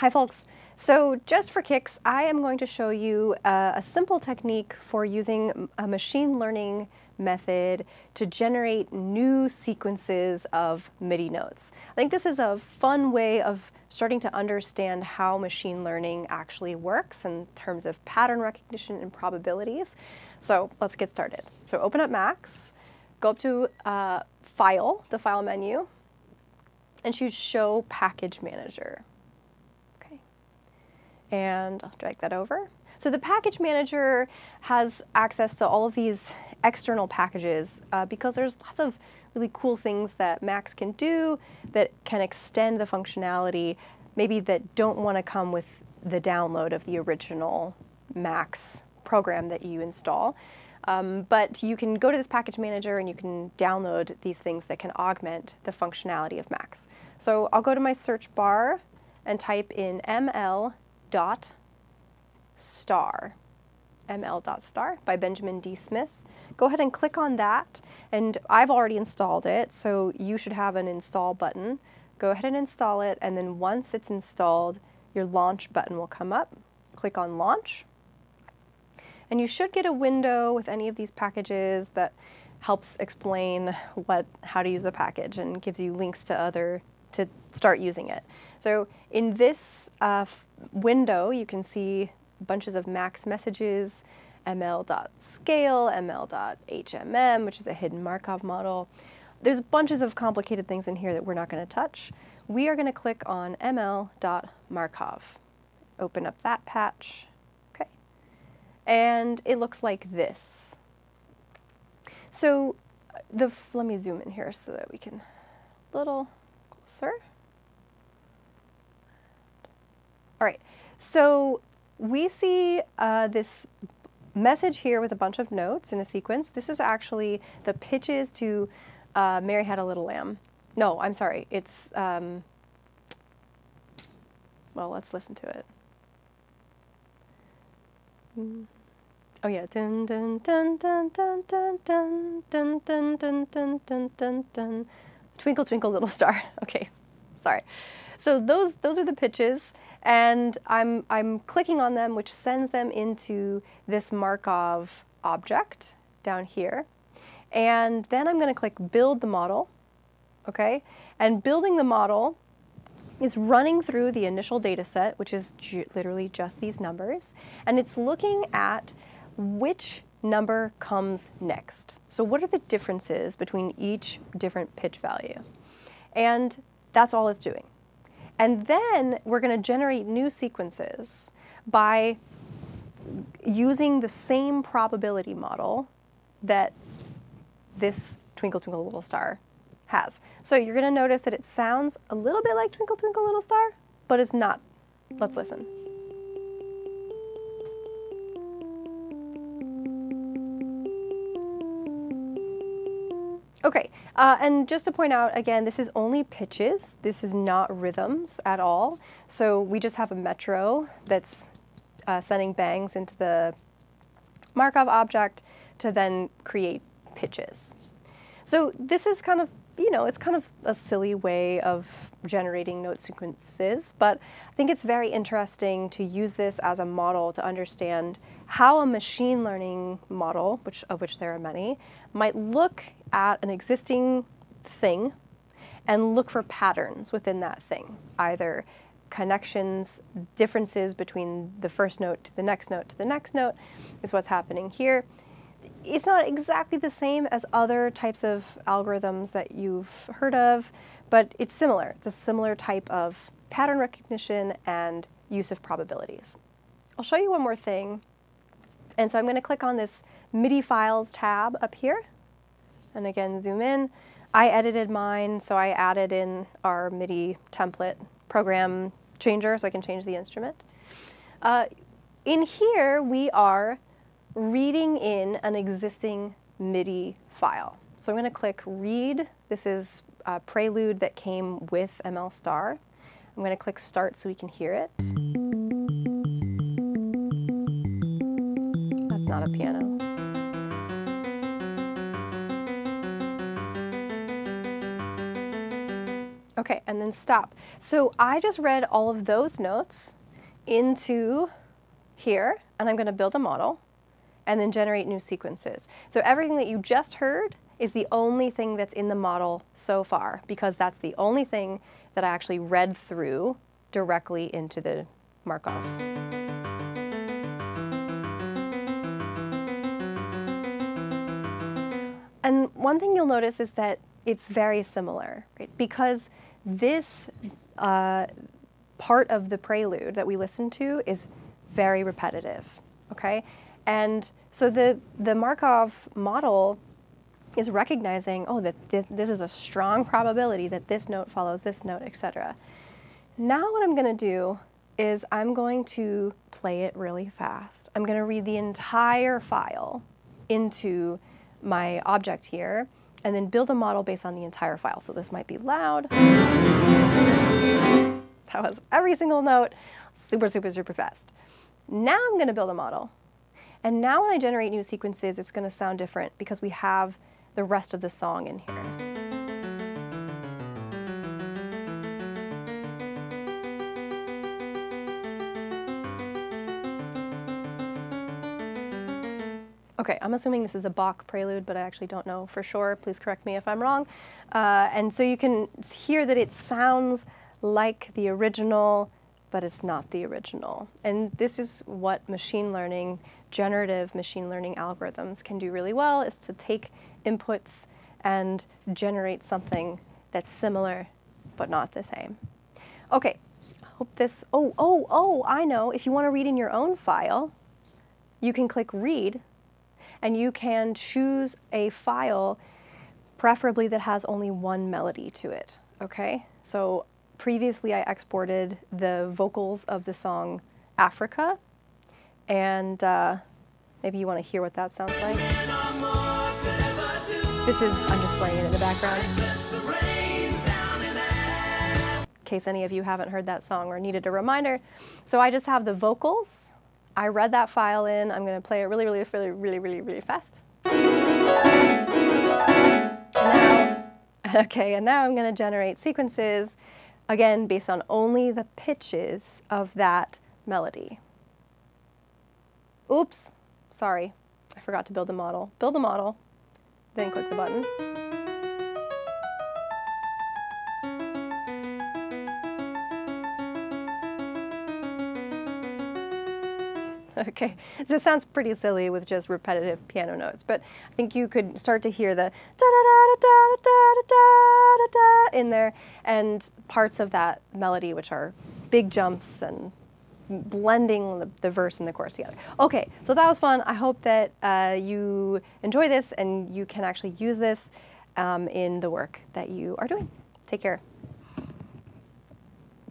Hi folks. So just for kicks, I am going to show you a, a, simple technique for using a machine learning method to generate new sequences of MIDI notes. I think this is a fun way of starting to understand how machine learning actually works in terms of pattern recognition and probabilities. So let's get started. So open up Max, go up to uh, File, the File menu, and choose Show Package Manager and I'll drag that over. So the package manager has access to all of these external packages uh, because there's lots of really cool things that Max can do that can extend the functionality, maybe that don't want to come with the download of the original Max program that you install. Um, but you can go to this package manager and you can download these things that can augment the functionality of Max. So I'll go to my search bar and type in ml dot star, ml dot star by Benjamin D. Smith. Go ahead and click on that, and I've already installed it, so you should have an install button. Go ahead and install it, and then once it's installed, your launch button will come up. Click on launch, and you should get a window with any of these packages that helps explain what how to use the package and gives you links to other to start using it. So in this uh, window, you can see bunches of max messages, ml.scale, ml.hmm, which is a hidden Markov model. There's bunches of complicated things in here that we're not going to touch. We are going to click on ml.markov. Open up that patch. Okay. And it looks like this. So the let me zoom in here so that we can a little closer. All right, so we see uh, this message here with a bunch of notes in a sequence. This is actually the pitches to uh, Mary Had a Little Lamb. No, I'm sorry. It's, um, well, let's listen to it. Oh yeah, dun dun dun dun dun dun dun dun dun dun dun dun dun. Twinkle twinkle little star. Okay, sorry. So those those are the pitches, and I'm I'm clicking on them, which sends them into this Markov object down here, and then I'm going to click Build the model. Okay, and building the model is running through the initial data set, which is literally just these numbers, and it's looking at which number comes next. So what are the differences between each different pitch value? And that's all it's doing. And then we're going to generate new sequences by using the same probability model that this Twinkle Twinkle Little Star has. So you're going to notice that it sounds a little bit like Twinkle Twinkle Little Star, but it's not. Let's listen. Okay, uh, and just to point out again, this is only pitches. This is not rhythms at all. So we just have a metro that's uh, sending bangs into the Markov object to then create pitches. So this is kind of, you know, it's kind of a silly way of generating note sequences, but I think it's very interesting to use this as a model to understand how a machine learning model, which of which there are many, might look at an existing thing and look for patterns within that thing, either connections, differences between the first note to the next note to the next note is what's happening here. It's not exactly the same as other types of algorithms that you've heard of, but it's similar. It's a similar type of pattern recognition and use of probabilities. I'll show you one more thing. And so I'm going to click on this MIDI files tab up here and again zoom in. I edited mine, so I added in our MIDI template program changer so I can change the instrument. Uh, in here, we are reading in an existing MIDI file. So I'm going to click read. This is a prelude that came with ML Star. I'm going to click start so we can hear it. That's not a piano. Okay, and then then stop. So I just read all of those notes into here, and I'm going to build a model and then generate new sequences. So everything that you just heard is the only thing that's in the model so far because that's the only thing that I actually read through directly into the Markov. And one thing you'll notice is that it's very similar, right? Because this uh, part of the prelude that we listen to is very repetitive, okay? And so the, the Markov model is recognizing, oh, that th this is a strong probability that this note follows this note, etc. Now what I'm going to do is I'm going to play it really fast. I'm going to read the entire file into my object here and then build a model based on the entire file. So this might be loud. That was every single note, super, super, super fast. Now I'm going to build a model. And now when I generate new sequences, it's going to sound different because we have the rest of the song in here. Okay, I'm assuming this is a Bach prelude, but I actually don't know for sure. Please correct me if I'm wrong. Uh, and so you can hear that it sounds like the original, but it's not the original. And this is what machine learning, generative machine learning algorithms can do really well, is to take inputs and generate something that's similar but not the same. Okay, hope this, oh, oh, oh, I know. If you want to read in your own file, you can click read and you can choose a file preferably that has only one melody to it, okay? So previously I exported the vocals of the song Africa and uh, maybe you want to hear what that sounds like. This is, I'm just playing it in the background. In case any of you haven't heard that song or needed a reminder. So I just have the vocals. I read that file in. I'm going to play it really, really, really, really, really, really fast. And now, okay, and now I'm going to generate sequences, again, based on only the pitches of that melody. Oops, sorry, I forgot to build the model. Build the model, then click the button. Okay, so it sounds pretty silly with just repetitive piano notes, but I think you could start to hear the da da da da da da da da da da in there, and parts of that melody, which are big jumps and blending the, the, verse and the chorus together. Okay, so that was fun. I hope that uh, you enjoy this and you can actually use this um, in the work that you are doing. Take care.